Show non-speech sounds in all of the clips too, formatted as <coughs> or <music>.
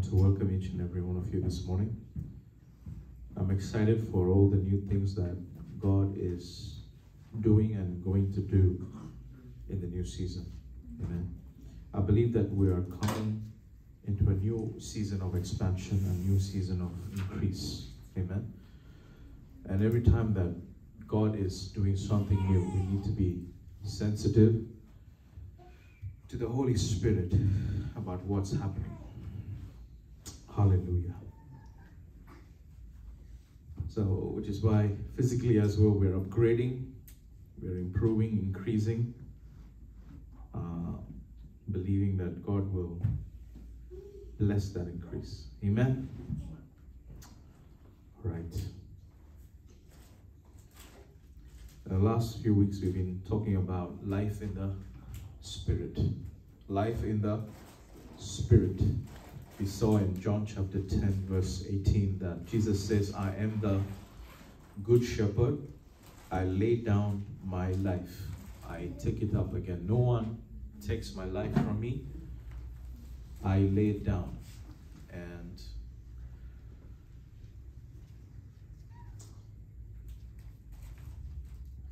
want to welcome each and every one of you this morning. I'm excited for all the new things that God is doing and going to do in the new season. Amen. I believe that we are coming into a new season of expansion, a new season of increase. Amen. And every time that God is doing something new, we need to be sensitive to the Holy Spirit about what's happening. Hallelujah. So, which is why physically as well, we're upgrading, we're improving, increasing, uh, believing that God will bless that increase. Amen. Right. The last few weeks we've been talking about life in the spirit. Life in the spirit. We saw in John chapter 10, verse 18, that Jesus says, I am the good shepherd. I lay down my life. I take it up again. No one takes my life from me. I lay it down. And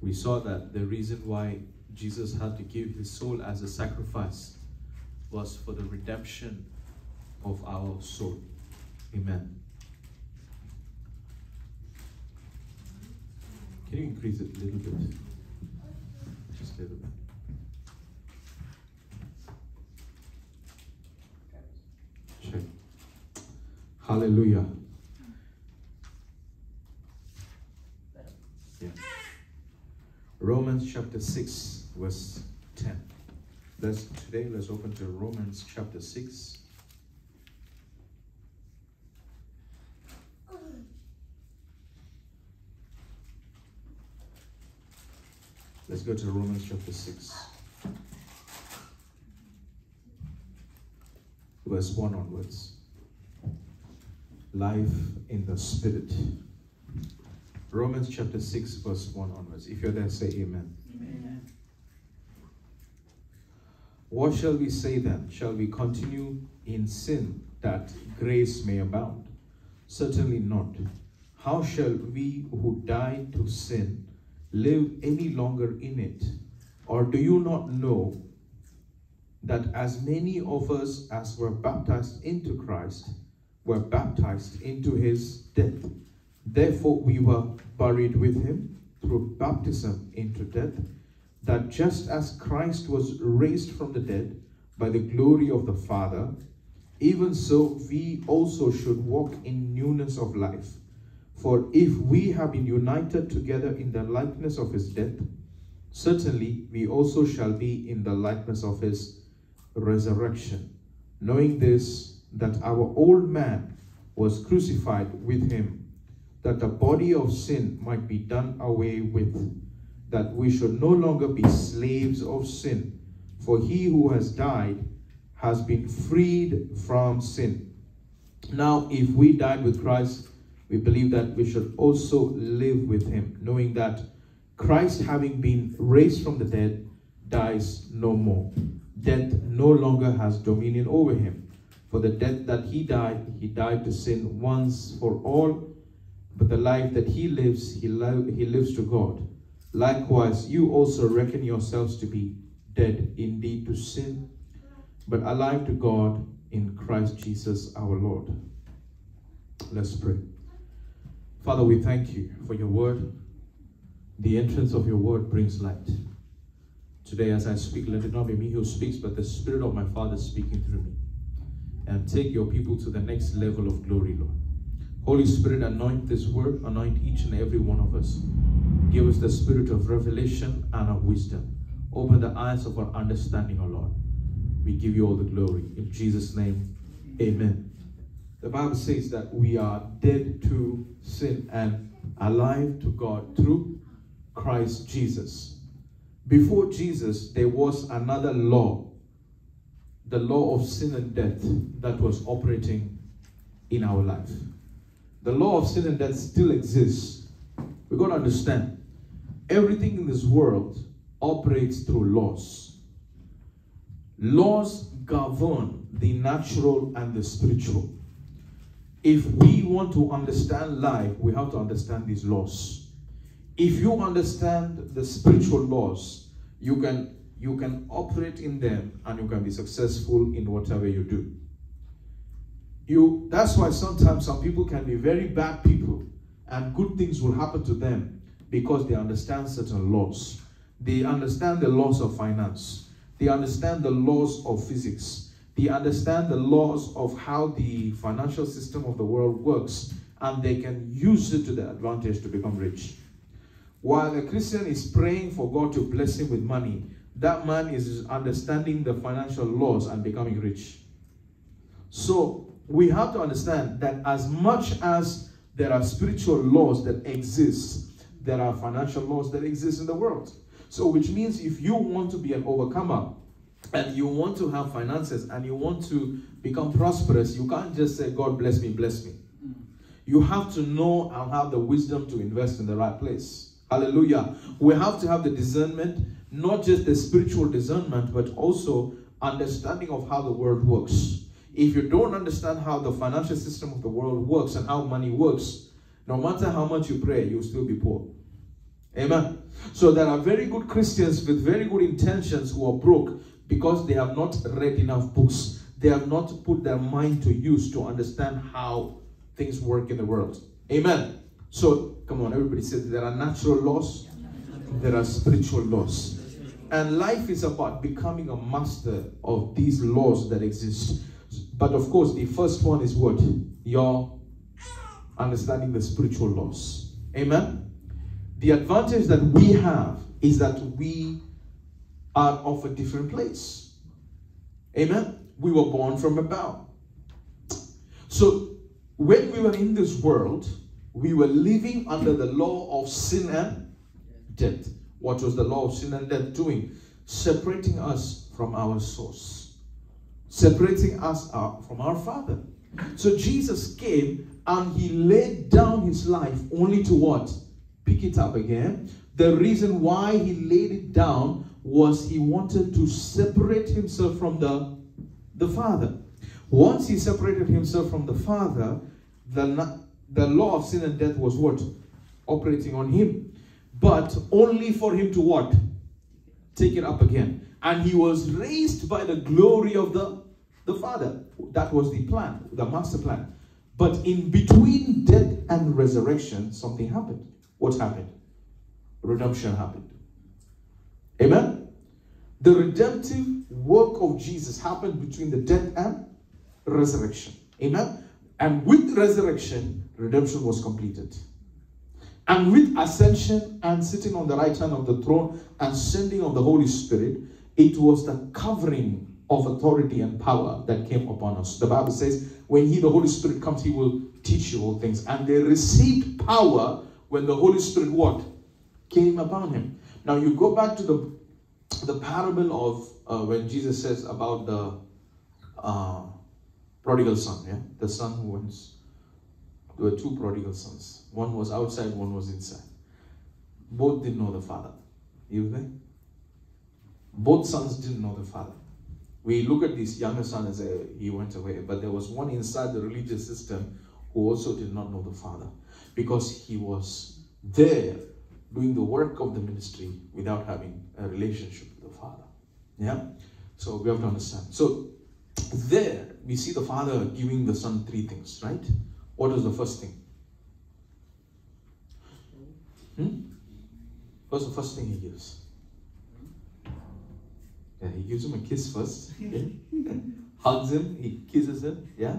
we saw that the reason why Jesus had to give his soul as a sacrifice was for the redemption of our soul. Amen. Can you increase it a little bit? Just a little bit. Check. Hallelujah. Yeah. Romans chapter 6, verse 10. Let's today let's open to Romans chapter 6. Let's go to Romans chapter 6. Verse 1 onwards. Life in the Spirit. Romans chapter 6, verse 1 onwards. If you're there, say amen. Amen. What shall we say then? Shall we continue in sin that grace may abound? Certainly not. How shall we who died to sin live any longer in it? Or do you not know that as many of us as were baptized into Christ were baptized into his death? Therefore, we were buried with him through baptism into death, that just as Christ was raised from the dead by the glory of the Father, even so we also should walk in newness of life. For if we have been united together in the likeness of his death, certainly we also shall be in the likeness of his resurrection. Knowing this, that our old man was crucified with him that the body of sin might be done away with, that we should no longer be slaves of sin. For he who has died has been freed from sin. Now, if we died with Christ, we believe that we should also live with him, knowing that Christ, having been raised from the dead, dies no more. Death no longer has dominion over him. For the death that he died, he died to sin once for all but the life that he lives, he, li- he lives to God. Likewise, you also reckon yourselves to be dead indeed to sin, but alive to God in Christ Jesus our Lord. Let's pray. Father, we thank you for your word. The entrance of your word brings light. Today, as I speak, let it not be me who speaks, but the Spirit of my Father speaking through me. And take your people to the next level of glory, Lord. Holy Spirit, anoint this word, anoint each and every one of us. Give us the spirit of revelation and of wisdom. Open the eyes of our understanding, O Lord. We give you all the glory. In Jesus' name, amen. The Bible says that we are dead to sin and alive to God through Christ Jesus. Before Jesus, there was another law, the law of sin and death that was operating in our life the law of sin and death still exists. We've got to understand everything in this world operates through laws. Laws govern the natural and the spiritual. If we want to understand life, we have to understand these laws. If you understand the spiritual laws, you can you can operate in them and you can be successful in whatever you do. You that's why sometimes some people can be very bad people and good things will happen to them because they understand certain laws. They understand the laws of finance. They understand the laws of physics. They understand the laws of how the financial system of the world works and they can use it to their advantage to become rich. While a Christian is praying for God to bless him with money, that man is understanding the financial laws and becoming rich. So we have to understand that as much as there are spiritual laws that exist, there are financial laws that exist in the world. So, which means if you want to be an overcomer and you want to have finances and you want to become prosperous, you can't just say, God bless me, bless me. Mm. You have to know and have the wisdom to invest in the right place. Hallelujah. We have to have the discernment, not just the spiritual discernment, but also understanding of how the world works. If you don't understand how the financial system of the world works and how money works, no matter how much you pray, you'll still be poor. Amen. So there are very good Christians with very good intentions who are broke because they have not read enough books. They have not put their mind to use to understand how things work in the world. Amen. So, come on, everybody says there are natural laws, there are spiritual laws. And life is about becoming a master of these laws that exist. But of course, the first one is what? Your understanding the spiritual laws. Amen. The advantage that we have is that we are of a different place. Amen. We were born from above. So when we were in this world, we were living under the law of sin and death. What was the law of sin and death doing? Separating us from our source, separating us from our Father. So Jesus came and he laid down his life only to what? Pick it up again. The reason why he laid it down was he wanted to separate himself from the, the Father. Once he separated himself from the Father, the, the law of sin and death was what? Operating on him. But only for him to what? Take it up again. And he was raised by the glory of the, the Father. That was the plan, the master plan. But in between death and resurrection, something happened. What happened? Redemption happened. Amen? The redemptive work of Jesus happened between the death and resurrection. Amen? And with resurrection, redemption was completed. And with ascension and sitting on the right hand of the throne and sending of the Holy Spirit, it was the covering of authority and power that came upon us. The Bible says, when He, the Holy Spirit, comes, He will teach you all things. And they received power when the Holy Spirit what? Came upon him. Now you go back to the the parable of uh, when Jesus says about the uh, prodigal son, yeah? The son who went, there were two prodigal sons. One was outside, one was inside. Both didn't know the father. You me? Both sons didn't know the father. We look at this younger son and say he went away, but there was one inside the religious system who also did not know the father because he was there doing the work of the ministry without having a relationship with the Father. Yeah? So we have to understand. So there we see the Father giving the Son three things, right? What is the first thing? Hmm? What's the first thing he gives? Yeah, he gives him a kiss first. Yeah? <laughs> Hugs him, he kisses him. Yeah?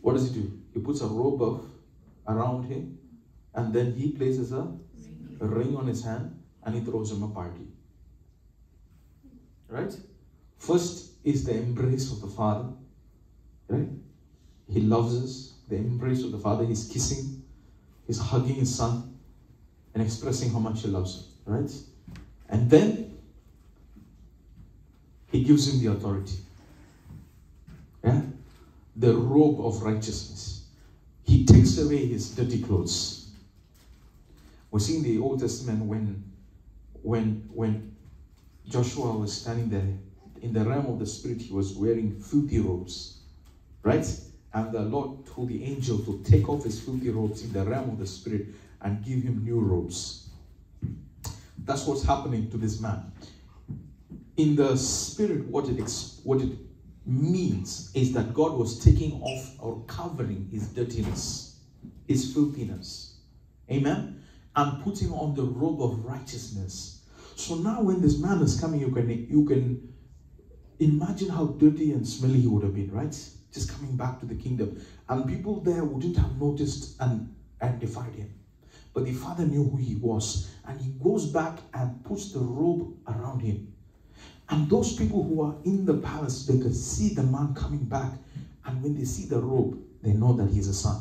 What does he do? He puts a robe of around him, and then he places a, a ring on his hand and he throws him a party. Right? First is the embrace of the Father. Right? He loves us. The embrace of the Father. He's kissing, he's hugging his son and expressing how much he loves him. Right? And then he gives him the authority. Yeah? The robe of righteousness he takes away his dirty clothes. We see in the Old Testament when, when, when Joshua was standing there in the realm of the spirit, he was wearing filthy robes, right? And the Lord told the angel to take off his filthy robes in the realm of the spirit and give him new robes. That's what's happening to this man. In the spirit, what it what it means is that God was taking off or covering his dirtiness, his filthiness. Amen. And putting on the robe of righteousness. So now when this man is coming, you can you can imagine how dirty and smelly he would have been, right? just coming back to the kingdom. And people there wouldn't have noticed and identified him. But the father knew who he was. And he goes back and puts the robe around him. And those people who are in the palace, they could see the man coming back. And when they see the robe, they know that he's a son.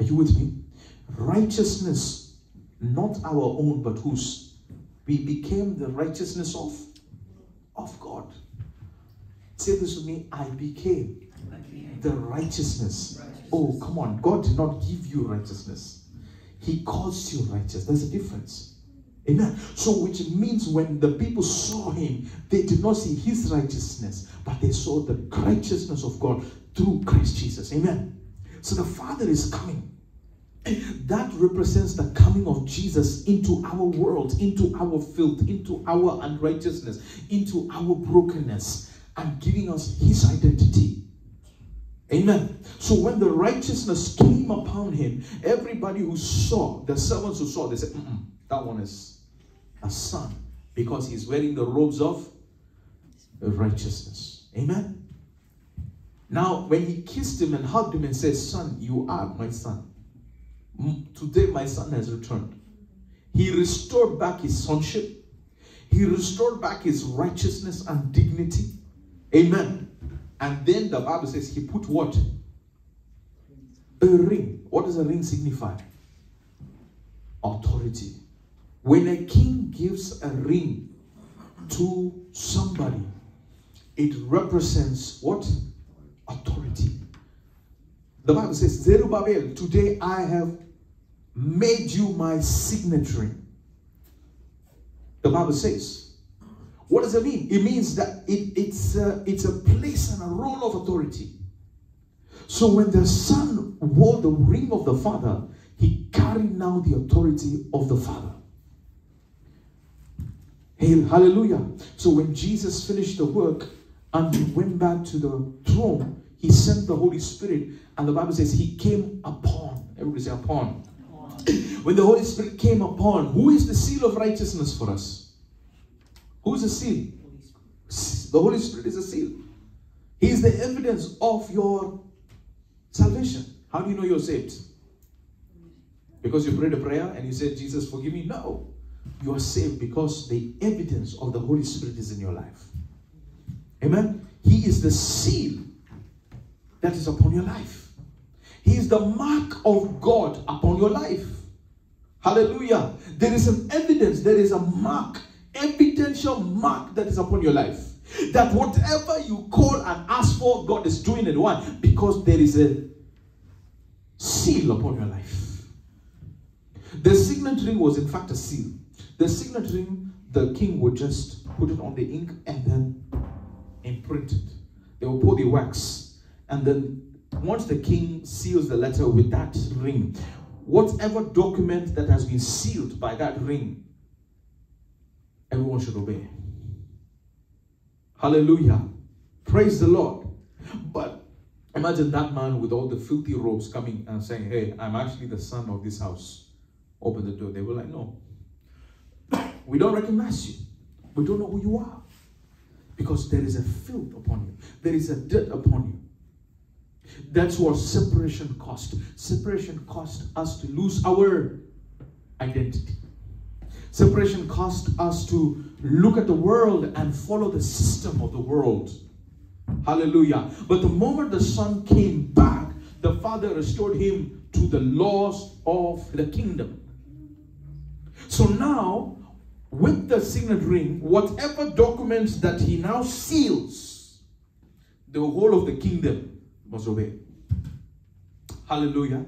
Are you with me? Righteousness, not our own, but whose? We became the righteousness of, of God. Say this with me I became the righteousness. Oh, come on. God did not give you righteousness, He caused you righteous. There's a difference. Amen. So, which means when the people saw him, they did not see his righteousness, but they saw the righteousness of God through Christ Jesus. Amen. So, the Father is coming. <coughs> That represents the coming of Jesus into our world, into our filth, into our unrighteousness, into our brokenness and giving us his identity. Amen. So when the righteousness came upon him, everybody who saw, the servants who saw, they said, that one is a son because he's wearing the robes of righteousness. Amen. Now, when he kissed him and hugged him and said, Son, you are my son. Today my son has returned. He restored back his sonship. He restored back his righteousness and dignity. Amen. And then the Bible says he put what? A ring. What does a ring signify? Authority. When a king gives a ring to somebody, it represents what? Authority. The Bible says, Zerubbabel, today I have made you my signatory. The Bible says, what does it mean? It means that it, it's, a, it's a place and a role of authority. So when the son wore the ring of the father, he carried now the authority of the father. Hail, hallelujah. So when Jesus finished the work and he went back to the throne, he sent the Holy Spirit, and the Bible says he came upon. Everybody say upon. <coughs> When the Holy Spirit came upon, who is the seal of righteousness for us? Who's the seal? The Holy Spirit is a seal. He is the evidence of your salvation. How do you know you're saved? Because you prayed a prayer and you said, Jesus, forgive me? No. You are saved because the evidence of the Holy Spirit is in your life. Amen. He is the seal that is upon your life. He is the mark of God upon your life. Hallelujah. There is an evidence, there is a mark evidential mark that is upon your life. That whatever you call and ask for, God is doing it. Why? Because there is a seal upon your life. The signet ring was in fact a seal. The signet ring, the king would just put it on the ink and then imprint it. They would pour the wax. And then once the king seals the letter with that ring, whatever document that has been sealed by that ring everyone should obey. Hallelujah. Praise the Lord. But imagine that man with all the filthy robes coming and saying, Hey, I'm actually the son of this house. Open the door. They were like, No. <coughs> We don't recognize you. We don't know who you are. Because there is a filth upon you, there is a dirt upon you. That's what separation cost. Separation cost us to lose our identity. Separation cost us to look at the world and follow the system of the world. Hallelujah. But the moment the son came back, the father restored him to the laws of the kingdom. So now, with the signet ring, whatever documents that he now seals, the whole of the kingdom must obey. Hallelujah.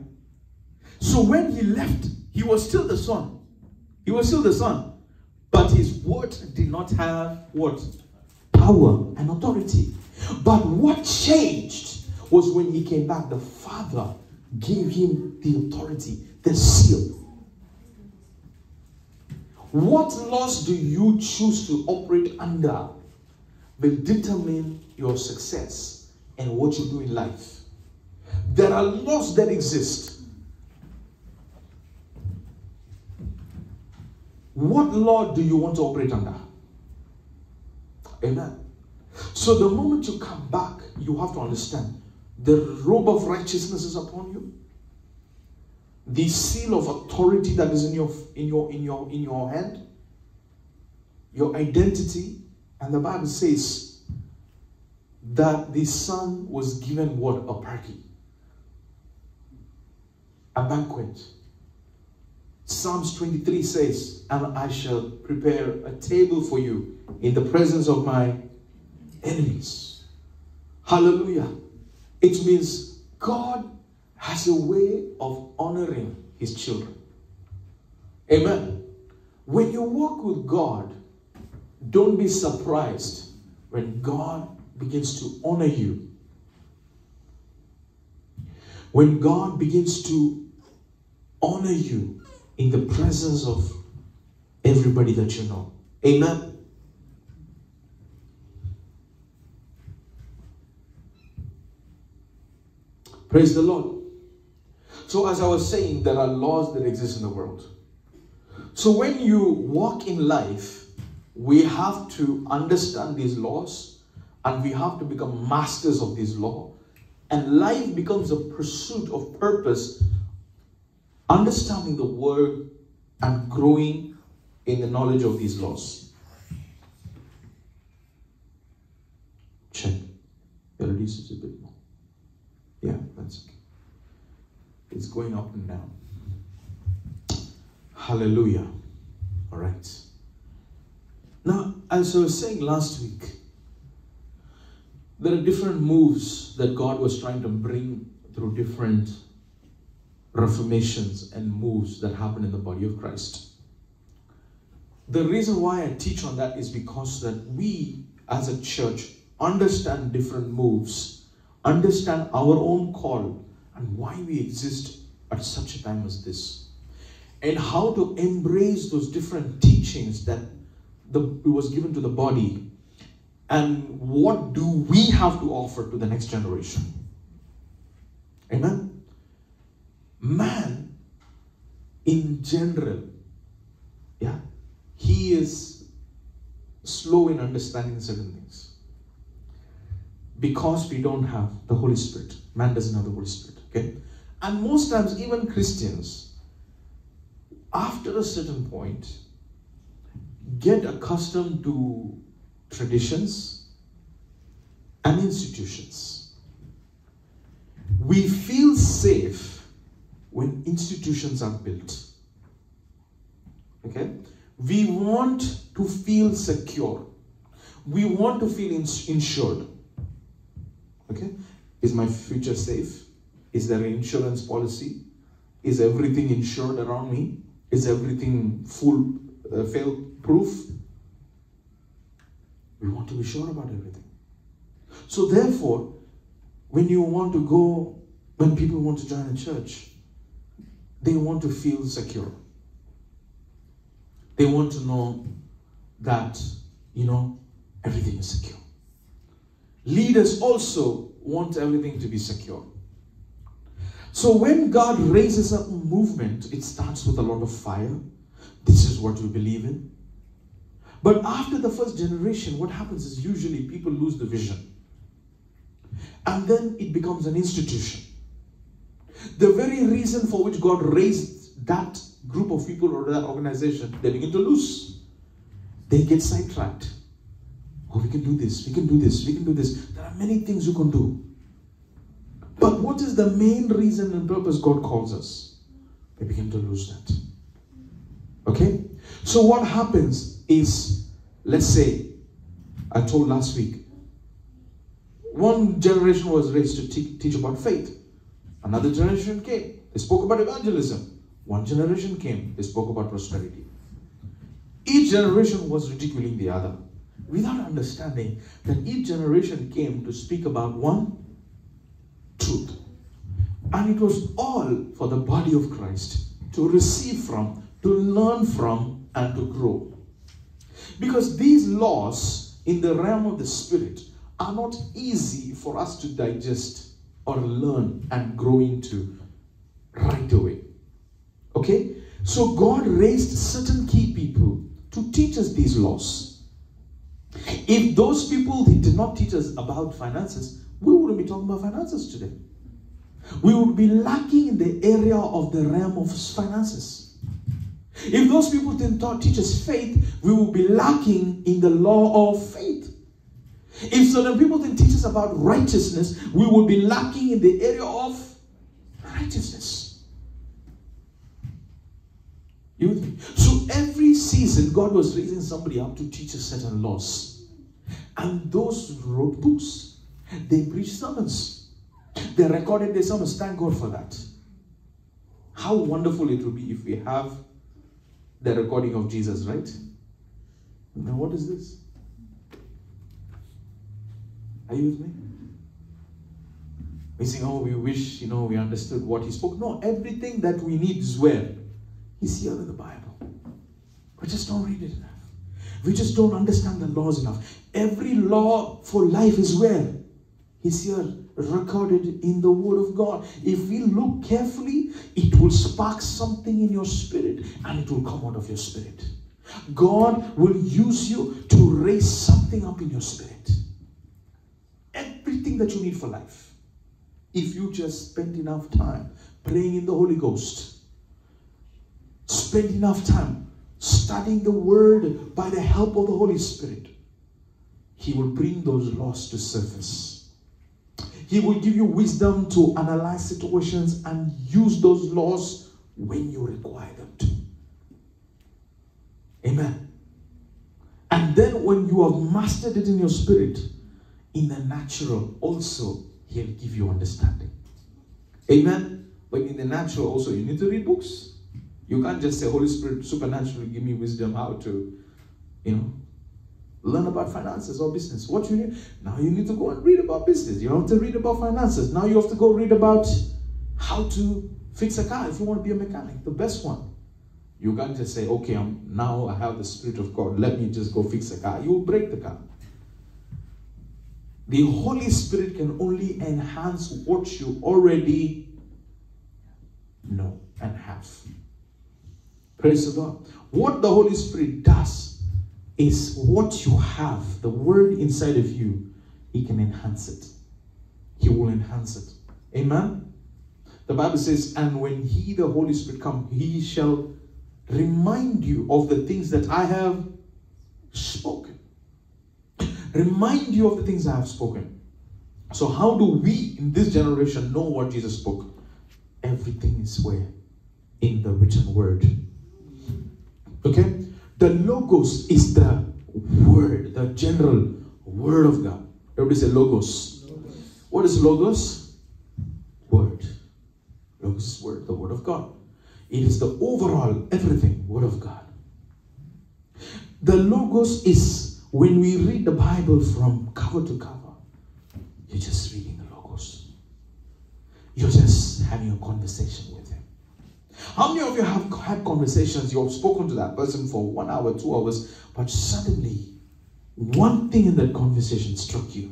So when he left, he was still the son. He was still the son. But his word did not have what? Power and authority. But what changed was when he came back, the Father gave him the authority, the seal. What laws do you choose to operate under will determine your success and what you do in life. There are laws that exist. What law do you want to operate under? Amen. So the moment you come back, you have to understand the robe of righteousness is upon you. The seal of authority that is in your in your in your in your hand. Your identity. And the Bible says that the son was given what? A party. A banquet. Psalms 23 says, And I shall prepare a table for you in the presence of my enemies. Hallelujah. It means God has a way of honoring his children. Amen. When you walk with God, don't be surprised when God begins to honor you. When God begins to honor you in the presence of everybody that you know. Amen. Praise the Lord. So, as I was saying, there are laws that exist in the world. So, when you walk in life, we have to understand these laws and we have to become masters of this law. And life becomes a pursuit of purpose, understanding the word and growing in the knowledge of these laws. Check. Yeah, reduce it a bit more. Yeah, that's okay. It's going up and down. Hallelujah. All right. Now, as I was saying last week, there are different moves that God was trying to bring through different reformations and moves that happen in the body of Christ. The reason why I teach on that is because that we as a church understand different moves, understand our own call and why we exist at such a time as this. And how to embrace those different teachings that the, was given to the body and what do we have to offer to the next generation? Amen? Man in general yeah he is slow in understanding certain things. Because we don't have the holy spirit. Man doesn't have the holy spirit okay? And most times even christians after a certain point get accustomed to traditions and institutions. We feel safe when institutions are built. Okay? We want to feel secure. We want to feel ins- insured. Okay? Is my future safe? Is there an insurance policy? Is everything insured around me? Is everything full uh, fail proof? We want to be sure about everything. So, therefore, when you want to go, when people want to join a church, they want to feel secure. They want to know that, you know, everything is secure. Leaders also want everything to be secure. So when God raises up a movement, it starts with a lot of fire. This is what we believe in. But after the first generation, what happens is usually people lose the vision. And then it becomes an institution. The very reason for which God raised that group of people or that organization, they begin to lose. They get sidetracked. Oh, we can do this, we can do this, we can do this. There are many things you can do. But what is the main reason and purpose God calls us? They begin to lose that. Okay? So what happens is, let's say, I told last week, one generation was raised to te- teach about faith. Another generation came. They spoke about evangelism. One generation came. They spoke about prosperity. Each generation was ridiculing the other without understanding that each generation came to speak about one truth. And it was all for the body of Christ to receive from, to learn from, and to grow. Because these laws in the realm of the Spirit are not easy for us to digest or learn and grow into right away. Okay? So God raised certain key people to teach us these laws. If those people did not teach us about finances, we wouldn't be talking about finances today. We would be lacking in the area of the realm of finances. If those people didn't teach us faith, we would be lacking in the law of faith. If certain people didn't teach us about righteousness, we would be lacking in the area of righteousness. You So every season, God was raising somebody up to teach us certain laws. And those wrote books. They preached sermons. They recorded their sermons. Thank God for that. How wonderful it would be if we have the recording of Jesus, right? Now, what is this? Are you with me? We saying, oh, we wish, you know, we understood what he spoke. No, everything that we need is where? He's here in the Bible. We just don't read it enough. We just don't understand the laws enough. Every law for life is where? He's here, recorded in the Word of God. If we look carefully, it will spark something in your spirit and it will come out of your spirit. God will use you to raise something up in your spirit. Everything that you need for life. If you just spend enough time praying in the Holy Ghost, spend enough time studying the Word by the help of the Holy Spirit, He will bring those laws to surface. He will give you wisdom to analyze situations and use those laws when you require them to. Amen. And then when you have mastered it in your spirit, in the natural also, He'll give you understanding. Amen. But in the natural also, you need to read books. You can't just say, Holy Spirit, supernaturally give me wisdom how to, you know, learn about finances or business. What you need? Now you need to go and read about business. You have to read about finances. Now you have to go read about how to fix a car if you want to be a mechanic, the best one. You can't just say, okay, I'm now I have the Spirit of God. Let me just go fix a car. You will break the car. The Holy Spirit can only enhance what you already know and have. Praise the Lord. What the Holy Spirit does is what you have, the word inside of you, He can enhance it. He will enhance it. Amen. The Bible says, and when He, the Holy Spirit, come, He shall remind you of the things that I have spoken. Remind you of the things I have spoken. So, how do we in this generation know what Jesus spoke? Everything is where? In the written word. Okay? The logos is the word, the general word of God. Everybody say logos. logos. What is logos? Word. Logos is word, the word of God. It is the overall everything word of God. The logos is when we read the Bible from cover to cover, you're just reading the logos. You're just having a conversation with. How many of you have had conversations, you have spoken to that person for one hour, two hours, but suddenly one thing in that conversation struck you?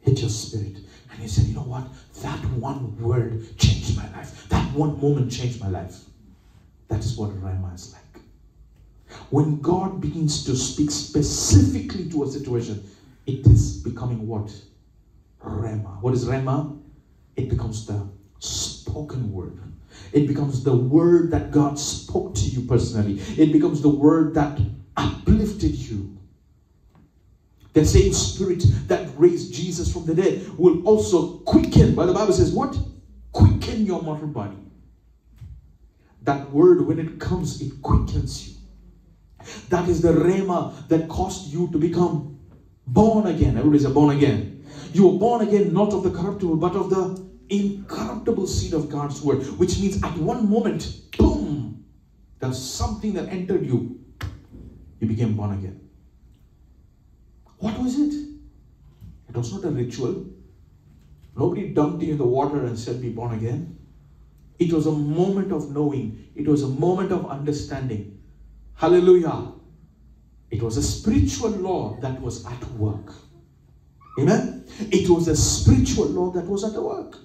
Hit your spirit. And you said, you know what? That one word changed my life. That one moment changed my life. That is what Rhema is like. When God begins to speak specifically to a situation, it is becoming what? Rhema. What is Rhema? It becomes the spoken word. It becomes the word that God spoke to you personally. It becomes the word that uplifted you. The same spirit that raised Jesus from the dead will also quicken. But the Bible says, what? Quicken your mortal body. That word, when it comes, it quickens you. That is the rhema that caused you to become born again. Everybody say born again. You were born again not of the corruptible, but of the incorruptible seed of God's word, which means at one moment, boom, there's something that entered you. You became born again. What was it? It was not a ritual. Nobody dumped you in the water and said, Be born again. It was a moment of knowing, it was a moment of understanding. Hallelujah. It was a spiritual law that was at work. Amen. It was a spiritual law that was at work.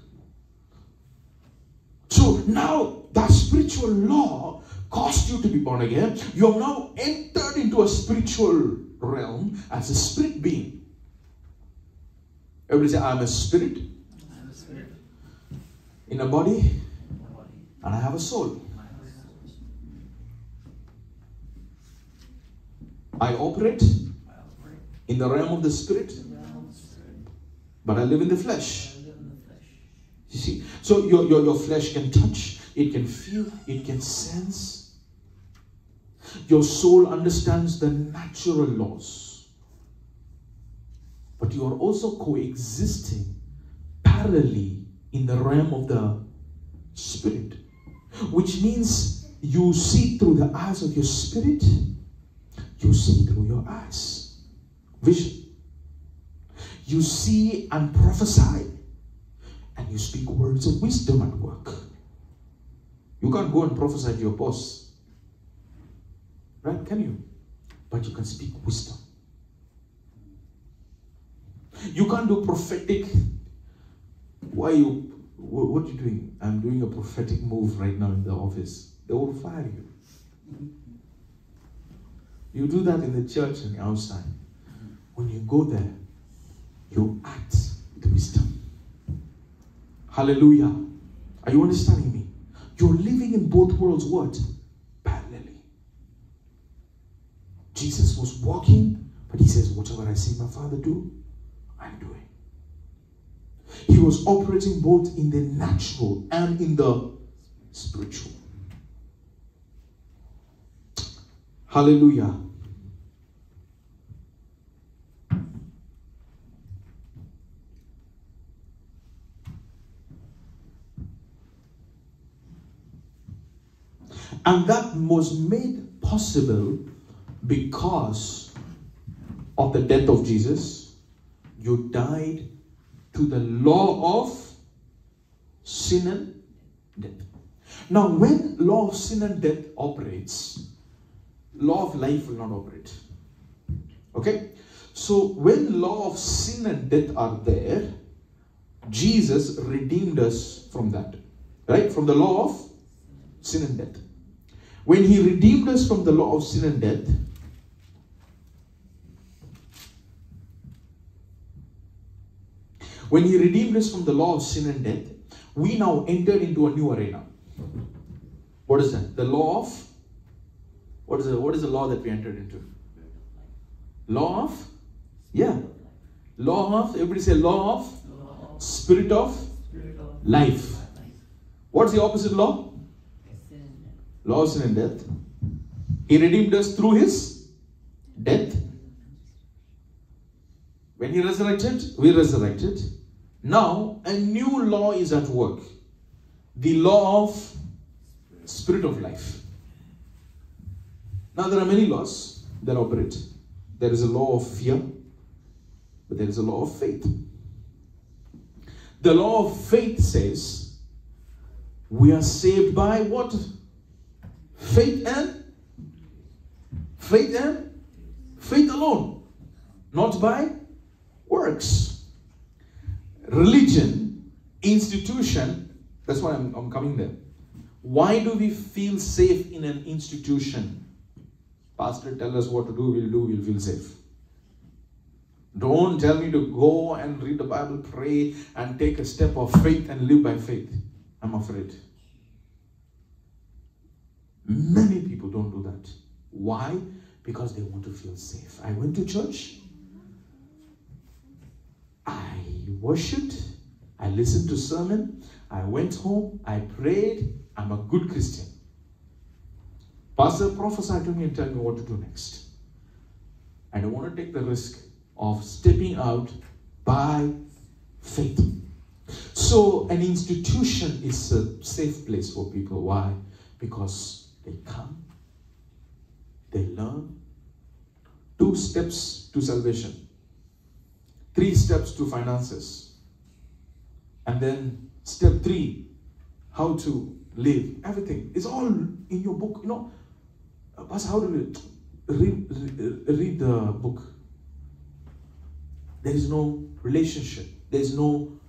So now that spiritual law caused you to be born again. You have now entered into a spiritual realm as a spirit being. Everybody say, I'm a spirit. I'm a spirit. In a body, in a body. and I have a soul. I have a soul. I operate I operate in the realm of the spirit, in the realm of the spirit. but I live in the flesh. I live in the flesh. You see, so your, your, your flesh can touch, it can feel, it can sense. Your soul understands the natural laws. But you are also coexisting parallelly in the realm of the spirit, which means you see through the eyes of your spirit, you see through your eyes. Vision. You see and prophesy and you speak words of wisdom at work. You can't go and prophesy to your boss. Right? Can you? But you can speak wisdom. You can't do prophetic. Why you what are you doing? I'm doing a prophetic move right now in the office. They will fire you. You do that in the church and outside. When you go there, you act with wisdom. Hallelujah. Are you understanding me? You're living in both worlds what? Parallelly. Jesus was walking, but he says, Whatever I see my father do, I'm doing. He was operating both in the natural and in the spiritual. Hallelujah. And that was made possible because of the death of Jesus. You died to the law of sin and death. Now, when law of sin and death operates, law of life will not operate. Okay? So when law of sin and death are there, Jesus redeemed us from that. Right? From the law of sin and death. When he redeemed us from the law of sin and death, when he redeemed us from the law of sin and death, we now entered into a new arena. What is that? The law of what is the what is the law that we entered into? Law of yeah. Law of everybody say law of Law of spirit of spirit of life. life. What's the opposite law? Law sin and death. He redeemed us through his death. When he resurrected, we resurrected. Now a new law is at work. The law of spirit of life. Now there are many laws that operate. There is a law of fear, but there is a law of faith. The law of faith says we are saved by what? Faith and faith and faith alone, not by works. Religion, institution, that's why I'm, I'm coming there. Why do we feel safe in an institution? Pastor, tell us what to do, we'll do, we'll feel safe. Don't tell me to go and read the Bible, pray, and take a step of faith and live by faith. I'm afraid. Many people don't do that. Why? Because they want to feel safe. I went to church. I worshipped. I listened to sermon. I went home. I prayed. I'm a good Christian. Pastor prophesied to me and tell me what to do next. I don't want to take the risk of stepping out by faith. So, an institution is a safe place for people. Why? Because they come, they learn. Two steps to salvation, three steps to finances, And then step three, how to live. Everything. It's all in your book. You know, uh, Pastor, how do we read, read, read the book? There is no relationship. There is no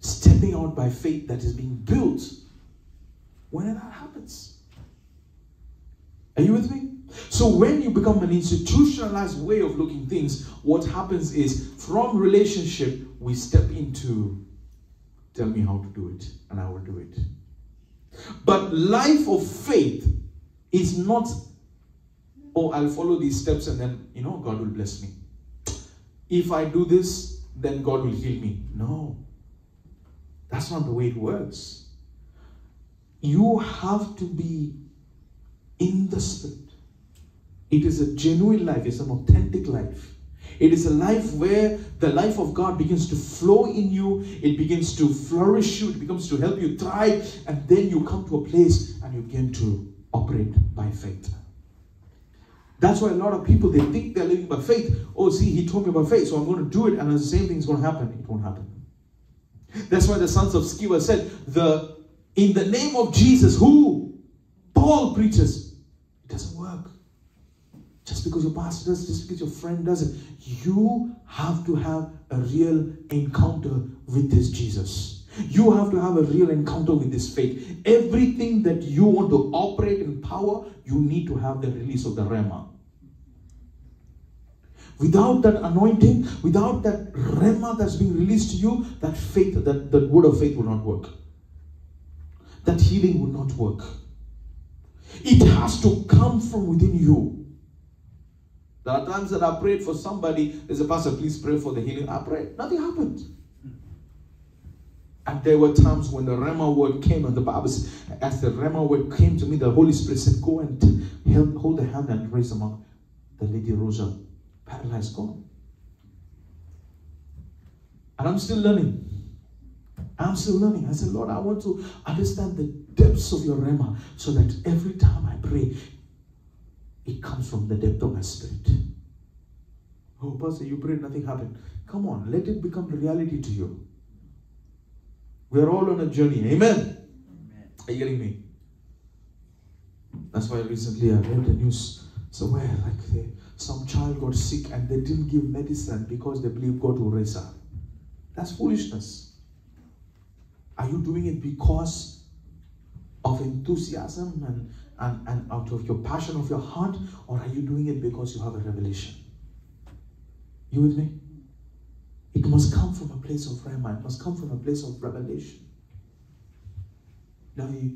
stepping out by faith that is being built when that happens. Are you with me? So when you become an institutionalized way of looking things, what happens is from relationship we step into tell me how to do it and I will do it. But life of faith is not oh I'll follow these steps and then you know God will bless me. If I do this then God will heal me. No. That's not the way it works. You have to be in the Spirit. It is a genuine life, it's an authentic life. It is a life where the life of God begins to flow in you, it begins to flourish you, it begins to help you thrive, and then you come to a place and you begin to operate by faith. That's why a lot of people they think they're living by faith. Oh, see, he told me about faith, so I'm going to do it, and the same thing's going to happen. It won't happen. That's why the sons of Sceva said, "The in the name of Jesus, who Paul preaches, it doesn't work. Just because your pastor does, just because your friend does it, you have to have a real encounter with this Jesus. You have to have a real encounter with this faith. Everything that you want to operate in power, you need to have the release of the Rhema. Without that anointing, without that Rhema that's being released to you, that faith, that, that word of faith will not work. That healing will not work. It has to come from within you. There are times that I prayed for somebody, there's a pastor, please pray for the healing. I prayed, nothing happened. And there were times when the Rhema word came, and the Bible says, as the Rhema word came to me, the Holy Spirit said, Go and help, hold the hand and raise them up. The lady rose up, paralyzed, gone. And I'm still learning. I'm still learning. I said, Lord, I want to understand the depths of your Rhema so that every time I pray, it comes from the depth of my spirit. Oh, Pastor, you prayed, nothing happened. Come on, let it become reality to you. We're all on a journey. Amen. Are you getting me? That's why recently I read the news somewhere like some child got sick and they didn't give medicine because they believe God will raise her. That's foolishness. Are you doing it because of enthusiasm and, and, and out of your passion of your heart, or are you doing it because you have a revelation? You with me? It must come from a place of Rhema. It must come from a place of revelation. Now, it,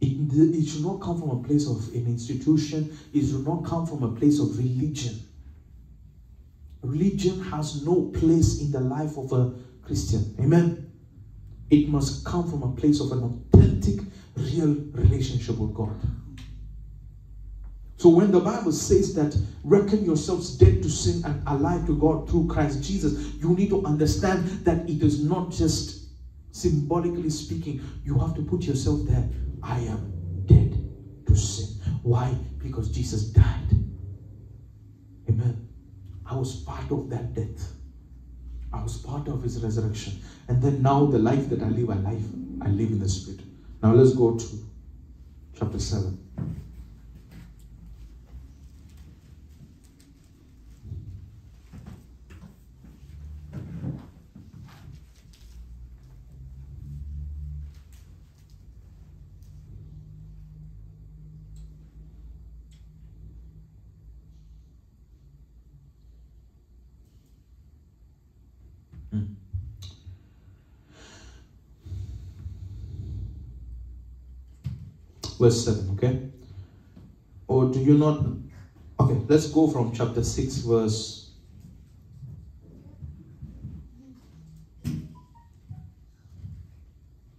it should not come from a place of an institution. It should not come from a place of religion. Religion has no place in the life of a Christian. Amen. It must come from a place of an authentic, real relationship with God. So when the Bible says that reckon yourselves dead to sin and alive to God through Christ Jesus, you need to understand that it is not just symbolically speaking. You have to put yourself there. I am dead to sin. Why? Because Jesus died. Amen. I was part of that death. I was part of his resurrection. And then now the life that I live, I live, I live in the spirit. Now let's go to chapter 7. Verse 7, okay? Or do you not? Okay, let's go from chapter 6, verse.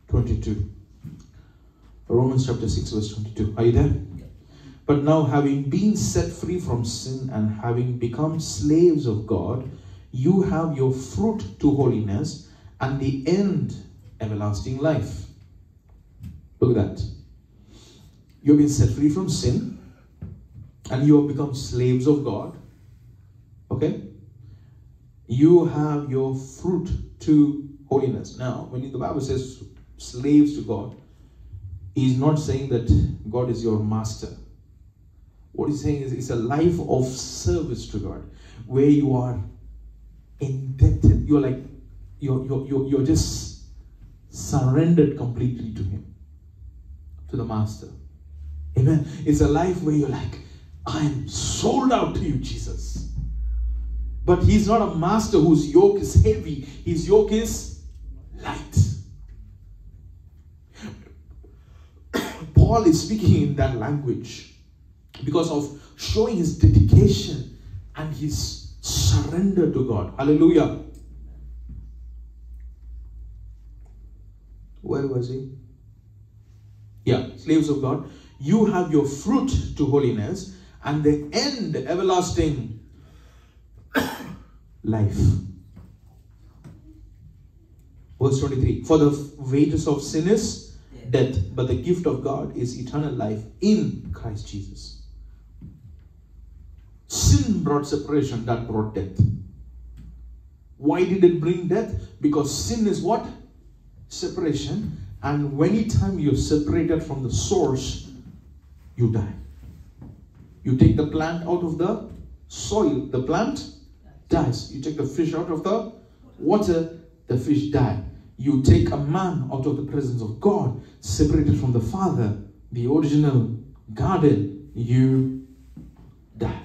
Twenty-two. Romans chapter 6, verse 22. Are you there? But now, having been set free from sin and having become slaves of God, you have your fruit to holiness and the end everlasting life. Look at that. You've been set free from sin and you have become slaves of God. Okay? You have your fruit to holiness. Now, when the Bible says slaves to God, He's not saying that God is your master. What He's saying is it's a life of service to God, where you are indebted. You're like you're you're you're, you're just surrendered completely to Him, to the Master. Amen. It's a life where you're like, I'm sold out to you, Jesus. But He's not a master whose yoke is heavy, His yoke is light. <coughs> Paul is speaking in that language because of showing his dedication and his surrender to God. Hallelujah. Where was he? Yeah, slaves of God. You have your fruit to holiness and the end everlasting <coughs> life. Verse 23 For the wages of sin is death, but the gift of God is eternal life in Christ Jesus. Sin brought separation, that brought death. Why did it bring death? Because sin is what? Separation. And anytime you're separated from the source, you die. You take the plant out of the soil, the plant dies. You take the fish out of the water, the fish die. You take a man out of the presence of God, separated from the Father, the original garden, you die.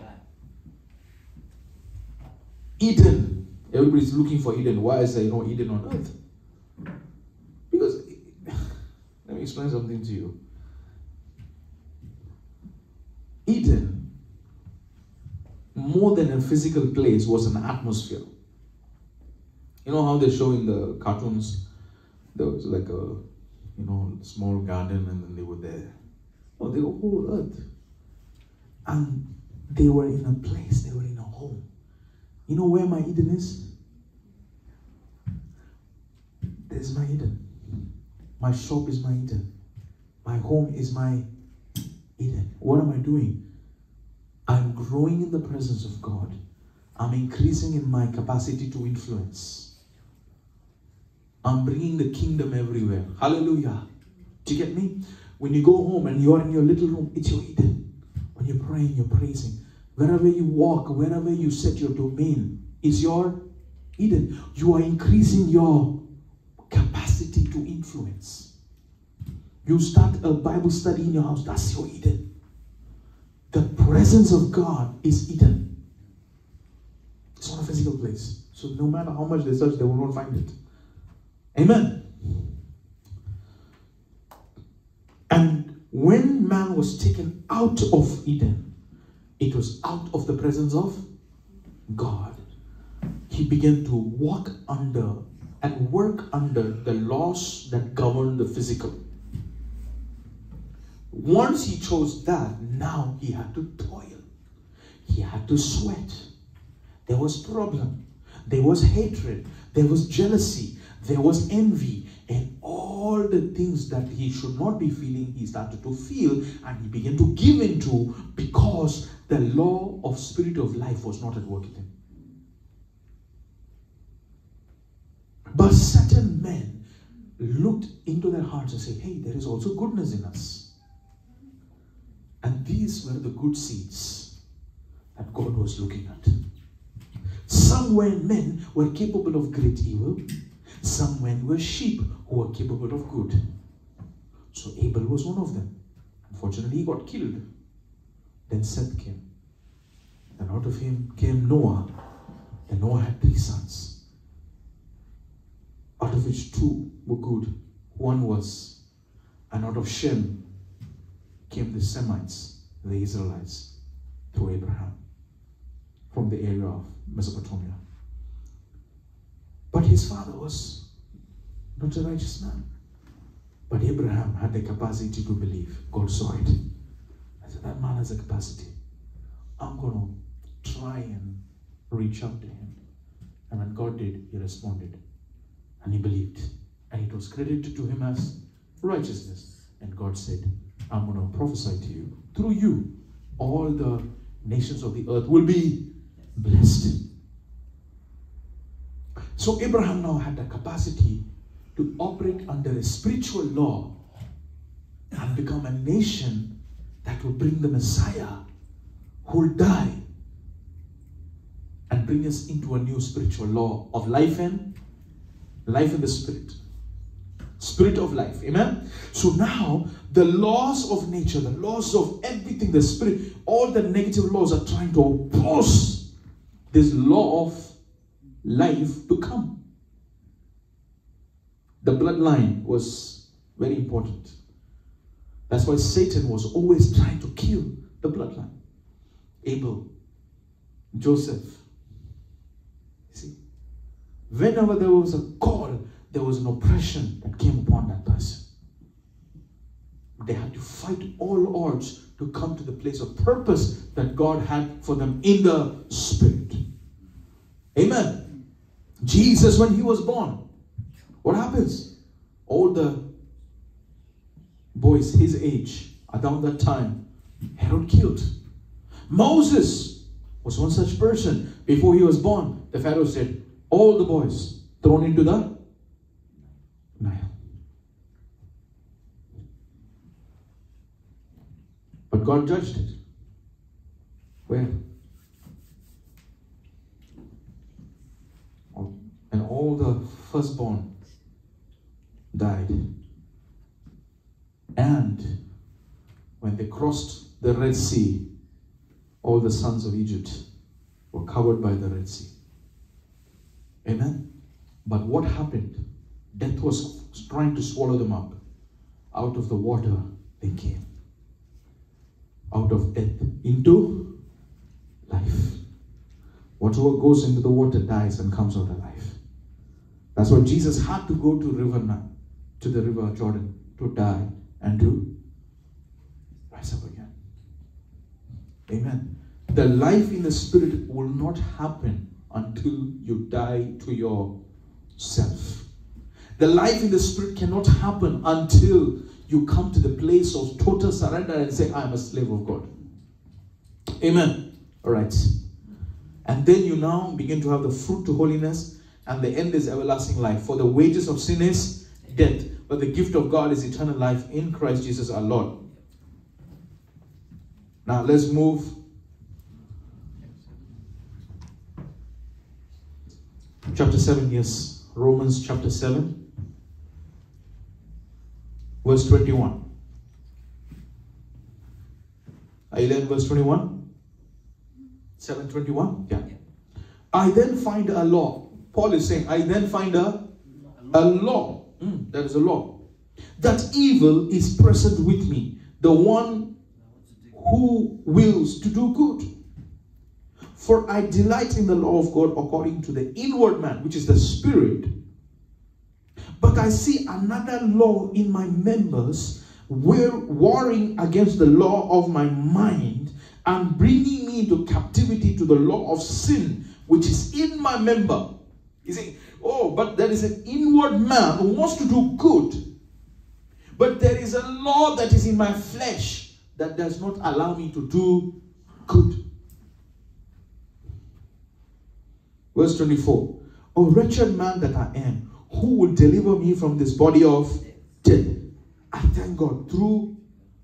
Eden. Everybody's looking for Eden. Why is there no Eden on earth? Because, <sighs> let me explain something to you. Eden, more than a physical place, was an atmosphere. You know how they show in the cartoons, there was like a, you know, small garden and then they were there. Oh, they were whole earth. And they were in a place, they were in a home. You know where my Eden is? There's my Eden. My shop is my Eden. My home is my Eden. What am I doing? I'm growing in the presence of God. I'm increasing in my capacity to influence. I'm bringing the kingdom everywhere. Hallelujah. Do you get me? When you go home and you're in your little room, it's your Eden. When you're praying, you're praising. Wherever you walk, wherever you set your domain, is your Eden. You are increasing your capacity to influence. You start a Bible study in your house, that's your Eden. The presence of God is Eden. It's not a physical place. So no matter how much they search, they will not find it. Amen. And when man was taken out of Eden, it was out of the presence of God. He began to walk under and work under the laws that govern the physical. Once he chose that, now he had to toil. He had to sweat. There was problem. There was hatred. There was jealousy. There was envy. And all the things that he should not be feeling, he started to feel and he began to give into because the law of spirit of life was not at work in him. But certain men looked into their hearts and said, Hey, there is also goodness in us. And these were the good seeds that God was looking at. Some were men were capable of great evil, some men were sheep who were capable of good. So Abel was one of them. Unfortunately, he got killed. Then Seth came. And out of him came Noah. And Noah had three sons, out of which two were good. One was, and out of Shem came the Semites, the Israelites, through Abraham from the area of Mesopotamia. But his father was not a righteous man. But Abraham had the capacity to believe. God saw it. I said, That man has a capacity. I'm going to try and reach out to him. And when God did, he responded. And he believed. And it was credited to him as righteousness. And God said, I'm going to prophesy to you. Through you, all the nations of the earth will be blessed. So Abraham now had the capacity to operate under a spiritual law and become a nation that will bring the Messiah who will die and bring us into a new spiritual law of life and life in the spirit. Spirit of life. Amen. So now the laws of nature, the laws of everything, the spirit, all the negative laws are trying to oppose this law of life to come. The bloodline was very important. That's why Satan was always trying to kill the bloodline. Abel, Joseph. See, whenever there was a call, there was an oppression that came upon that person. They had to fight all odds to come to the place of purpose that God had for them in the spirit. Amen. Jesus, when he was born, what happens? All the boys his age around that time, Herod killed. Moses was one such person. Before he was born, the Pharaoh said, All the boys thrown into the But God judged it. Where? And all the firstborn died. And when they crossed the Red Sea, all the sons of Egypt were covered by the Red Sea. Amen. But what happened? Death was trying to swallow them up. Out of the water they came. Out of death into life. Whatever goes into the water dies and comes out alive. That's why Jesus had to go to river now, to the river Jordan to die and to rise up again. Amen. The life in the spirit will not happen until you die to yourself. The life in the spirit cannot happen until you come to the place of total surrender and say, I am a slave of God. Amen. All right. And then you now begin to have the fruit to holiness, and the end is everlasting life. For the wages of sin is death, but the gift of God is eternal life in Christ Jesus our Lord. Now let's move. Chapter 7, yes. Romans chapter 7, verse 21. Are you there in verse 21? 721? Yeah. I then find a law. Paul is saying, I then find a, a law. Mm, there is a law. That evil is present with me, the one who wills to do good. For I delight in the law of God according to the inward man, which is the spirit. But I see another law in my members, where warring against the law of my mind and bringing me into captivity to the law of sin, which is in my member. You see, oh, but there is an inward man who wants to do good. But there is a law that is in my flesh that does not allow me to do good. Verse 24 O wretched man that I am, who will deliver me from this body of death? I thank God through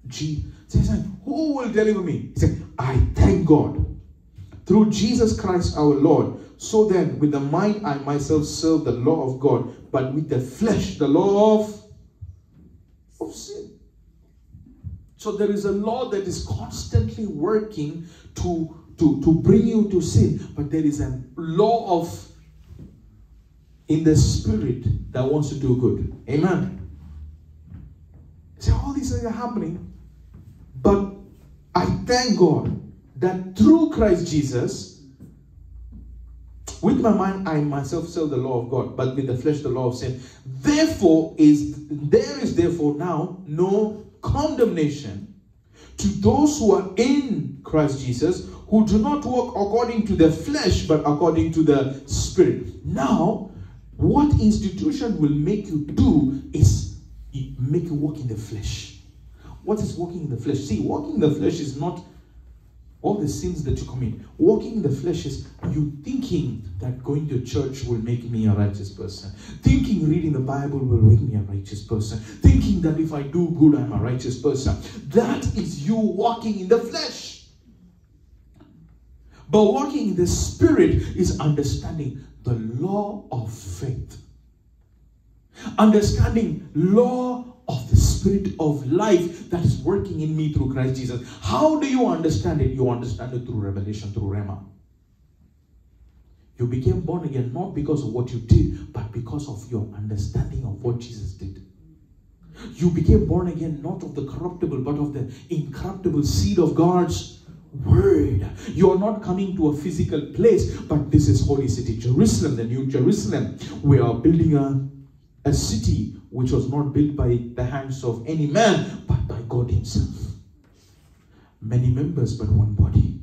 Jesus. Who will deliver me? He said, I thank God through Jesus Christ our Lord. So then, with the mind, I myself serve the law of God, but with the flesh, the law of, of sin. So there is a law that is constantly working to, to, to bring you to sin, but there is a law of in the spirit that wants to do good. Amen. See, all these things are happening, but I thank God that through Christ Jesus, with my mind I myself serve the law of God, but with the flesh the law of sin. Therefore is there is therefore now no condemnation to those who are in Christ Jesus, who do not walk according to the flesh, but according to the spirit. Now, what institution will make you do is make you walk in the flesh. What is walking in the flesh? See, walking in the flesh is not all the sins that you commit. Walking in the flesh is you thinking that going to church will make me a righteous person. Thinking reading the Bible will make me a righteous person. Thinking that if I do good, I'm a righteous person. That is you walking in the flesh. But walking in the spirit is understanding the law of faith. Understanding law of the spirit of life that is working in me through Christ Jesus. How do you understand it? You understand it through revelation, through Rhema. You became born again not because of what you did, but because of your understanding of what Jesus did. You became born again not of the corruptible, but of the incorruptible seed of God's word. You are not coming to a physical place, but this is Holy City, Jerusalem, the New Jerusalem. We are building a, a city which was not built by the hands of any man, but by God Himself. Many members, but one body.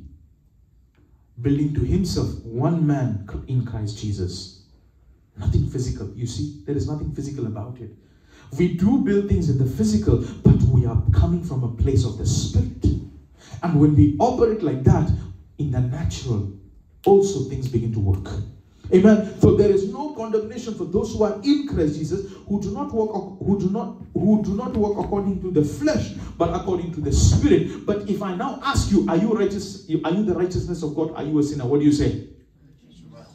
Building to Himself one man in Christ Jesus. Nothing physical. You see, there is nothing physical about it. We do build things in the physical, but we are coming from a place of the spirit. And when we operate like that in the natural, also things begin to work. Amen. So there is no condemnation for those who are in Christ Jesus, who do not walk, who do not, who do not walk according to the flesh, but according to the Spirit. But if I now ask you, are you righteous? Are you the righteousness of God? Are you a sinner? What do you say?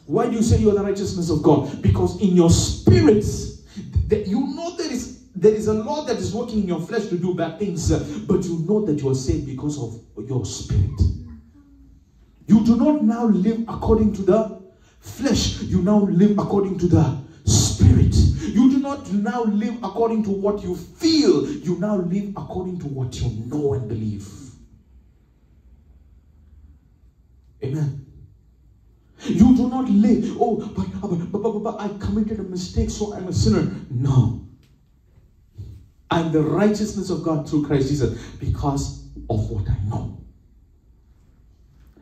Why do you say you are the righteousness of God? Because in your spirits, that you know there is there is a law that is working in your flesh to do bad things, uh, but you know that you are saved because of your spirit. You do not now live according to the flesh, you now live according to the spirit. You do not now live according to what you feel, you now live according to what you know and believe. Amen. You do not live, oh, but, but, but, but, but I committed a mistake, so I'm a sinner. No. I'm the righteousness of God through Christ Jesus because of what I know.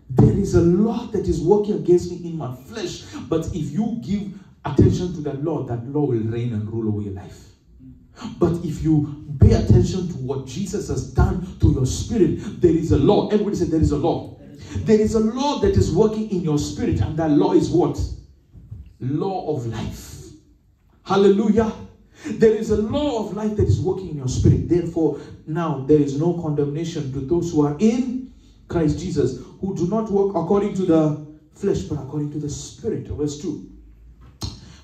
There is a law that is working against me in my flesh, but if you give attention to that law, that law will reign and rule over your life. But if you pay attention to what Jesus has done to your spirit, there is a law. Everybody said there is a law. There is a law that is working in your spirit, and that law is what? Law of life. Hallelujah. There is a law of life that is working in your spirit. Therefore, now there is no condemnation to those who are in Christ Jesus, who do not walk according to the flesh, but according to the spirit. Verse 2.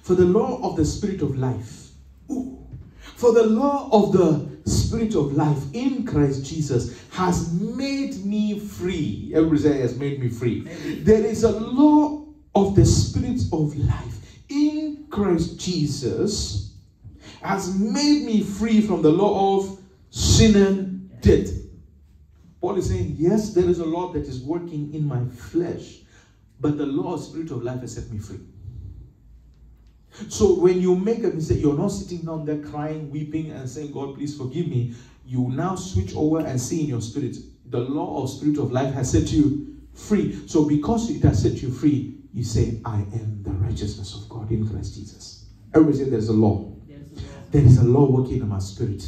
For the law of the spirit of life. Ooh. For the law of the spirit of life in Christ Jesus has made me free. Everybody say has made me free. There is a law of the spirit of life in Christ Jesus has made me free from the law of sin and death. Paul is saying, yes, there is a law that is working in my flesh, but the law of spirit of life has set me free. So when you make a mistake, you're not sitting down there crying, weeping, and saying, God, please forgive me. You now switch over and see in your spirit, the law of spirit of life has set you free. So because it has set you free, you say, I am the righteousness of God in Christ Jesus. Everybody say there's a law. There's a law. There is a law working in my spirit.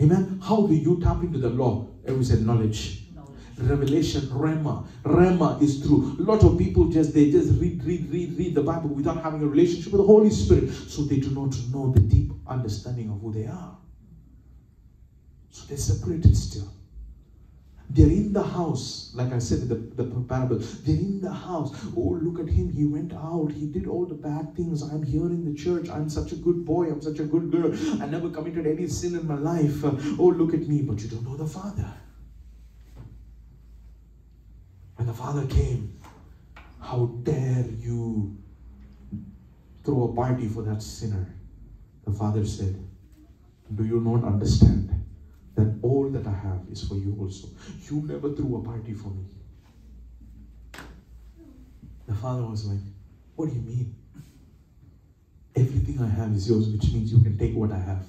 Amen. How do you tap into the law? Everybody said knowledge Knowledge. revelation rhema rhema is true a lot of people just they just read read read read the bible without having a relationship with the holy spirit so they do not know the deep understanding of who they are so they're separated still they're in the house, like I said the, the parable. They're in the house. Oh, look at him. He went out. He did all the bad things. I'm here in the church. I'm such a good boy. I'm such a good girl. I never committed any sin in my life. Oh, look at me. But you don't know the Father. When the Father came, how dare you throw a party for that sinner? The Father said, Do you not understand that all that I have is for you also? You never threw a party for me. The Father was like, What do you mean? Everything I have is yours, which means you can take what I have.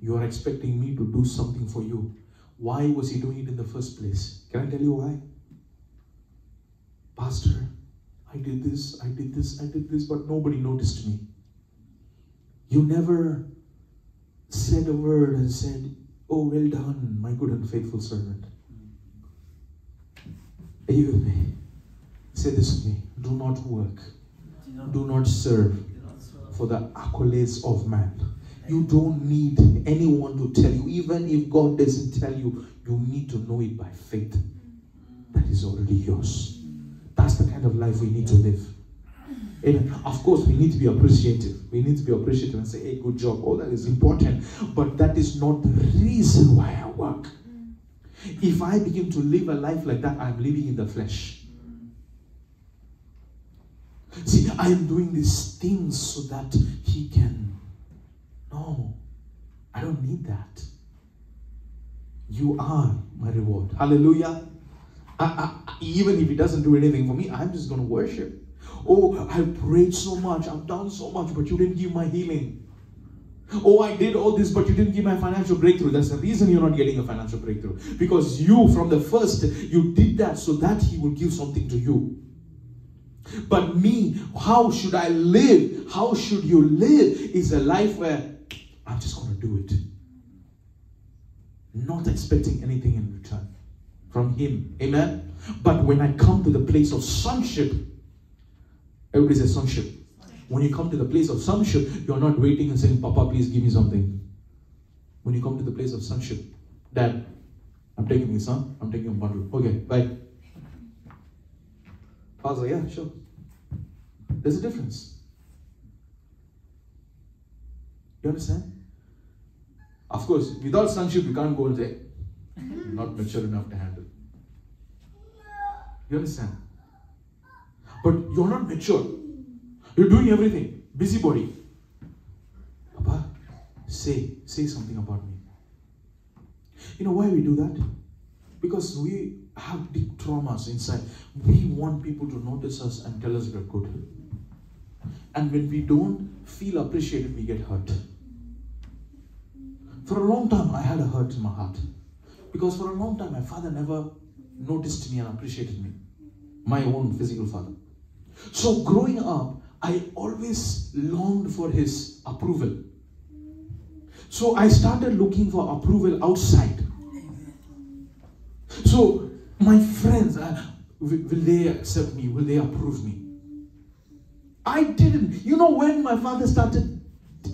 You are expecting me to do something for you. Why was he doing it in the first place? Can I tell you why? Pastor, I did this, I did this, I did this, but nobody noticed me. You never said a word and said, Oh, well done, my good and faithful servant. Are you with me? Say this with me. Do not work. Do not serve for the accolades of man. You don't need anyone to tell you. Even if God doesn't tell you, you need to know it by faith. That is already yours. That's the kind of life we need to live. Amen. Of course, we need to be appreciative. We need to be appreciative and say, hey, good job. All that is important. But that is not the reason why I work. If I begin to live a life like that, I'm living in the flesh. See, I am doing these things so that He can. No, I don't need that. You are my reward. Hallelujah. I, I, even if He doesn't do anything for me, I'm just going to worship. Oh, I prayed so much, I've done so much, but you didn't give my healing. Oh, I did all this, but you didn't give my financial breakthrough. That's the reason you're not getting a financial breakthrough. Because you, from the first, you did that so that He will give something to you. But me, how should I live? How should you live? Is a life where I'm just going to do it. Not expecting anything in return from Him. Amen? But when I come to the place of sonship, everybody says sonship. When you come to the place of sonship, you're not waiting and saying, Papa, please give me something. When you come to the place of sonship, Dad, I'm taking my son, I'm taking a bundle. Okay, bye. Father's like, yeah, sure. There's a difference. You understand? Of course, without sonship, you can't go and say, "I'm not mature enough to handle. You understand? But you're not mature. You're doing everything. Busybody. Papa, say, say something about me. You know why we do that? Because we have deep traumas inside. We want people to notice us and tell us we're good. And when we don't feel appreciated, we get hurt. For a long time, I had a hurt in my heart. Because for a long time, my father never noticed me and appreciated me. My own physical father. So growing up, I always longed for his approval. So I started looking for approval outside. So my friends, uh, will, will they accept me? Will they approve me? I didn't. You know when my father started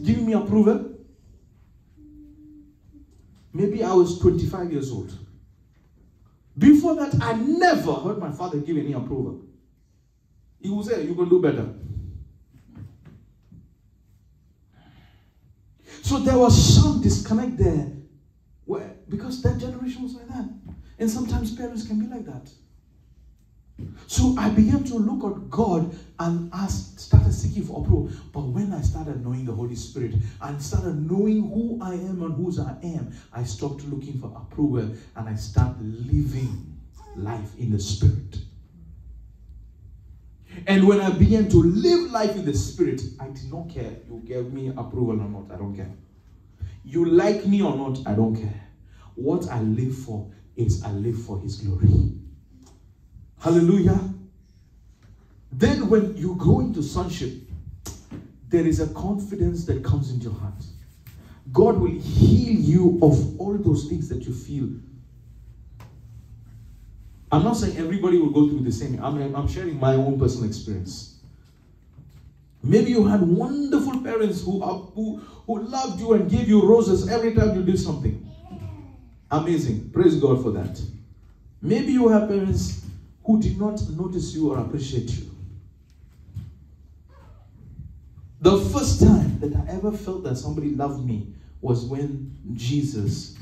giving me approval? Maybe I was 25 years old. Before that, I never heard my father give any approval. He would say, You can do better. So there was some disconnect there. Where, because that generation was like that. And sometimes parents can be like that. So I began to look at God and ask, started seeking for approval. But when I started knowing the Holy Spirit and started knowing who I am and whose I am, I stopped looking for approval and I started living life in the Spirit. And when I began to live life in the Spirit, I did not care. You gave me approval or not, I don't care. You like me or not, I don't care. What I live for is I live for His glory. Hallelujah. Then, when you go into sonship, there is a confidence that comes into your heart. God will heal you of all those things that you feel. I'm not saying everybody will go through the same. I'm, I'm sharing my own personal experience. Maybe you had wonderful parents who, uh, who, who loved you and gave you roses every time you did something. Amazing. Praise God for that. Maybe you have parents who did not notice you or appreciate you. The first time that I ever felt that somebody loved me was when Jesus.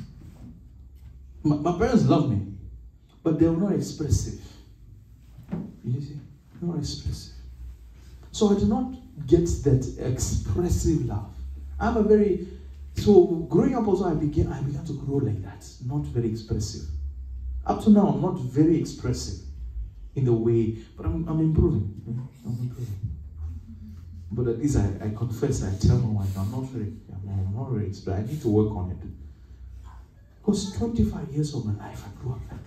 My, my parents loved me, but they were not expressive. You see? Not expressive. So I did not get that expressive love. I'm a very so growing up also I began I began to grow like that, not very expressive. Up to now, I'm not very expressive in the way, but I'm, I'm improving. Mm-hmm. I'm improving. But at least I, I confess, I tell my wife, I'm not very, I'm, not very expressive. I need to work on it. Because 25 years of my life, I grew up like.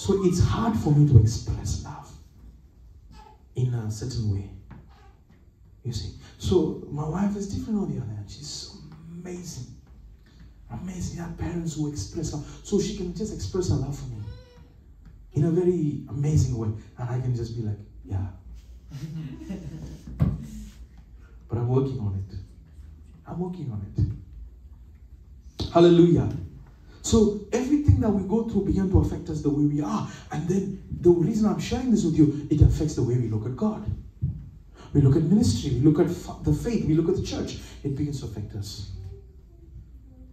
So it's hard for me to express love in a certain way. You see. So my wife is different on the other hand. She's so amazing. Amazing. Her parents who express love. So she can just express her love for me. in a very amazing way. And I can just be like, yeah. <laughs> but I'm working on it. I'm working on it. Hallelujah. So everything that we go through began to affect us the way we are. And then the reason I'm sharing this with you, it affects the way we look at God. We look at ministry, we look at the faith, we look at the church. It begins to affect us.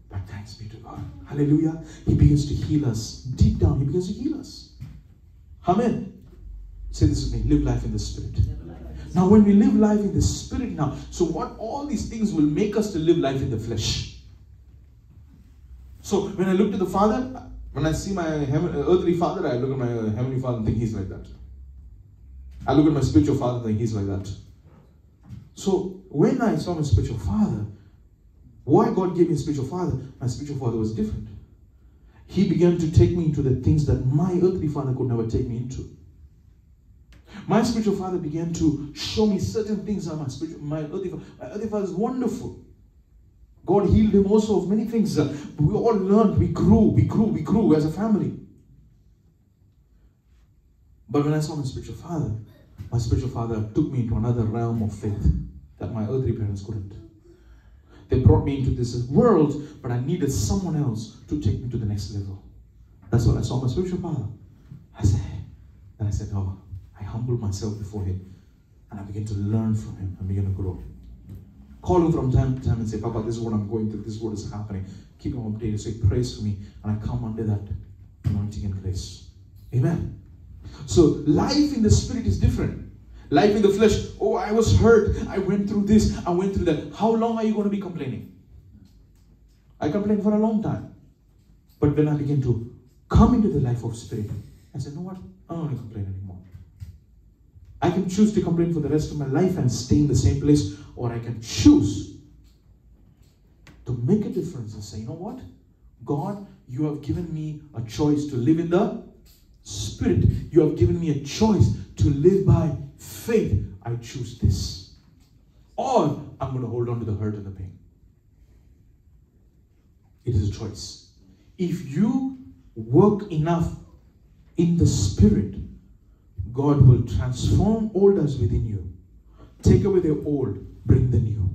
But thanks be to God. Hallelujah. He begins to heal us. Deep down, He begins to heal us. Amen. Say this with me live life in the Spirit. Now, when we live life in the Spirit now, so what all these things will make us to live life in the flesh. So when I look to the Father, when I see my earthly father, I look at my heavenly father and think he's like that. I look at my spiritual father and think he's like that. So when I saw my spiritual father, why God gave me a spiritual father, my spiritual father was different. He began to take me into the things that my earthly father could never take me into. My spiritual father began to show me certain things that my spiritual, my earthly my earthly father is wonderful. God healed him also of many things. Uh, we all learned, we grew, we grew, we grew as a family. But when I saw my spiritual father, my spiritual father took me into another realm of faith that my earthly parents couldn't. They brought me into this world, but I needed someone else to take me to the next level. That's what I saw my spiritual father. I said, and I said, oh, I humbled myself before him, and I began to learn from him and began to grow. Call him from time to time and say, Papa, this is what I'm going through, this is what is happening. Keep him updated. Say, praise for me, and I come under that anointing and grace. Amen. So life in the spirit is different. Life in the flesh, oh, I was hurt. I went through this, I went through that. How long are you going to be complaining? I complained for a long time. But when I begin to come into the life of spirit, I said, you know what? I don't want to complain anymore. I can choose to complain for the rest of my life and stay in the same place, or I can choose to make a difference and say, you know what? God, you have given me a choice to live in the spirit. You have given me a choice to live by faith. I choose this. Or I'm going to hold on to the hurt and the pain. It is a choice. If you work enough in the spirit, God will transform all that's within you. Take away the old, bring the new.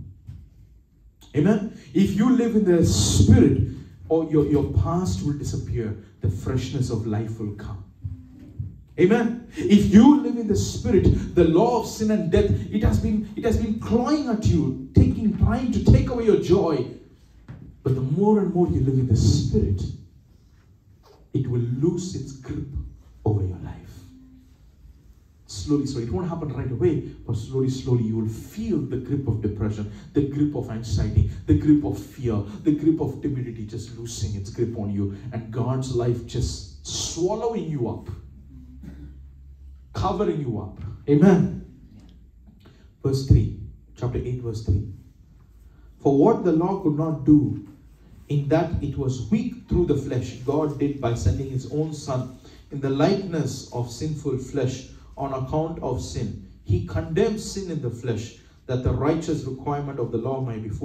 Amen. If you live in the spirit, or your, your past will disappear, the freshness of life will come. Amen. If you live in the spirit, the law of sin and death, it has been it has been clawing at you, taking trying to take away your joy. But the more and more you live in the spirit, it will lose its grip over your life. Slowly, slowly. It won't happen right away, but slowly, slowly, you will feel the grip of depression, the grip of anxiety, the grip of fear, the grip of timidity just losing its grip on you, and God's life just swallowing you up, covering you up. Amen. Verse 3, chapter 8, verse 3. For what the law could not do, in that it was weak through the flesh, God did by sending his own Son in the likeness of sinful flesh on account of sin. He condemns sin in the flesh, that the righteous requirement of the law might be fulfilled